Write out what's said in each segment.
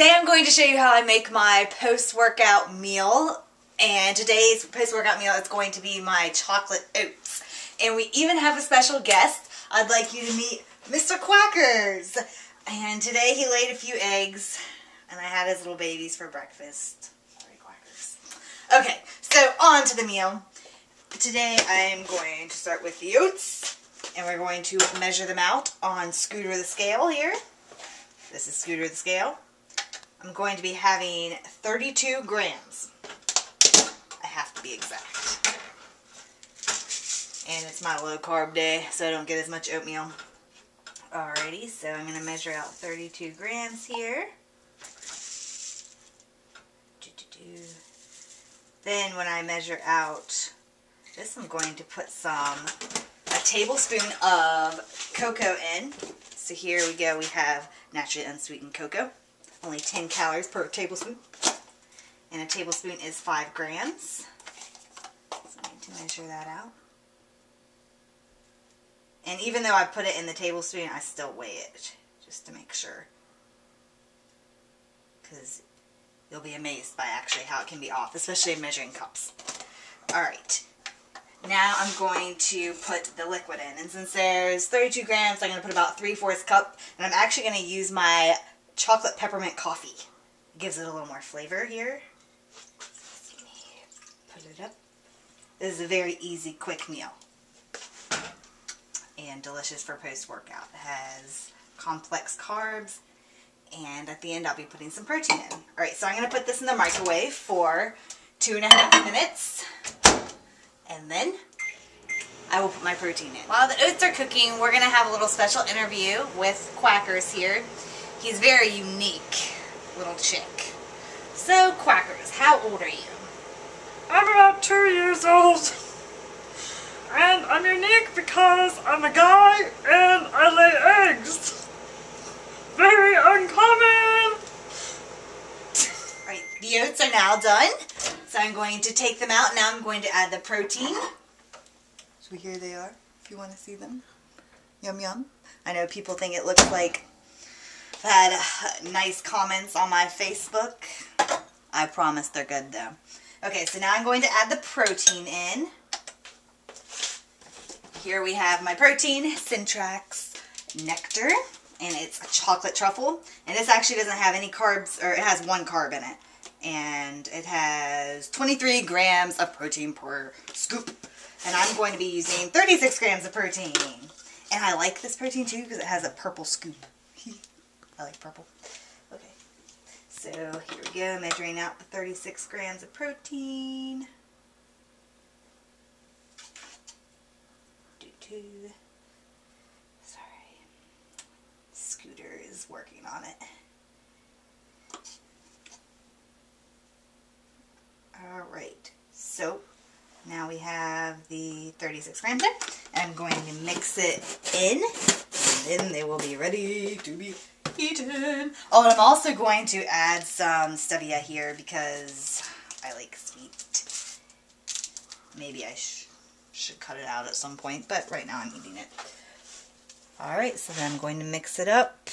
today I'm going to show you how I make my post-workout meal. And today's post-workout meal is going to be my chocolate oats. And we even have a special guest. I'd like you to meet Mr. Quackers. And today he laid a few eggs and I had his little babies for breakfast. Sorry, Quackers. Okay, so on to the meal. Today I am going to start with the oats and we're going to measure them out on Scooter the scale here. This is Scooter the scale. I'm going to be having 32 grams. I have to be exact. And it's my low carb day, so I don't get as much oatmeal. Alrighty, so I'm going to measure out 32 grams here. Then when I measure out this, I'm going to put some, a tablespoon of cocoa in. So here we go, we have naturally unsweetened cocoa. Only 10 calories per tablespoon. And a tablespoon is 5 grams. So I need to measure that out. And even though I put it in the tablespoon, I still weigh it just to make sure. Because you'll be amazed by actually how it can be off, especially in measuring cups. Alright, now I'm going to put the liquid in. And since there's 32 grams, I'm going to put about 3 fourths cup. And I'm actually going to use my chocolate peppermint coffee. Gives it a little more flavor here. Put it up. This is a very easy, quick meal. And delicious for post-workout. It has complex carbs. And at the end, I'll be putting some protein in. Alright, so I'm going to put this in the microwave for two and a half minutes. And then I will put my protein in. While the oats are cooking, we're going to have a little special interview with Quackers here. He's very unique little chick. So, Quackers, how old are you? I'm about two years old. And I'm unique because I'm a guy and I lay eggs. Very uncommon. Alright, the oats are now done. So I'm going to take them out. Now I'm going to add the protein. So here they are, if you want to see them. Yum yum. I know people think it looks like had uh, nice comments on my Facebook. I promise they're good though. Okay, so now I'm going to add the protein in. Here we have my protein, Syntrax Nectar, and it's a chocolate truffle. And this actually doesn't have any carbs, or it has one carb in it. And it has 23 grams of protein per scoop. And I'm going to be using 36 grams of protein. And I like this protein too because it has a purple scoop. I like purple. Okay, so here we go, measuring out the 36 grams of protein. Sorry. Scooter is working on it. Alright, so now we have the 36 grams in. I'm going to mix it in, and then they will be ready to be eaten. Oh, and I'm also going to add some stevia here because I like sweet. Maybe I sh should cut it out at some point, but right now I'm eating it. Alright, so then I'm going to mix it up.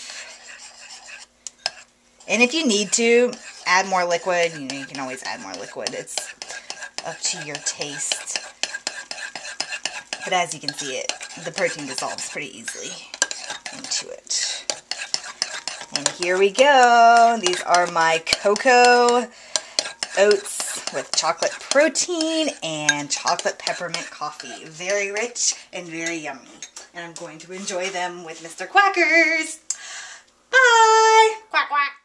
And if you need to add more liquid, you know, you can always add more liquid. It's up to your taste. But as you can see it, the protein dissolves pretty easily into it. And here we go. These are my cocoa oats with chocolate protein and chocolate peppermint coffee. Very rich and very yummy. And I'm going to enjoy them with Mr. Quackers. Bye! Quack, quack.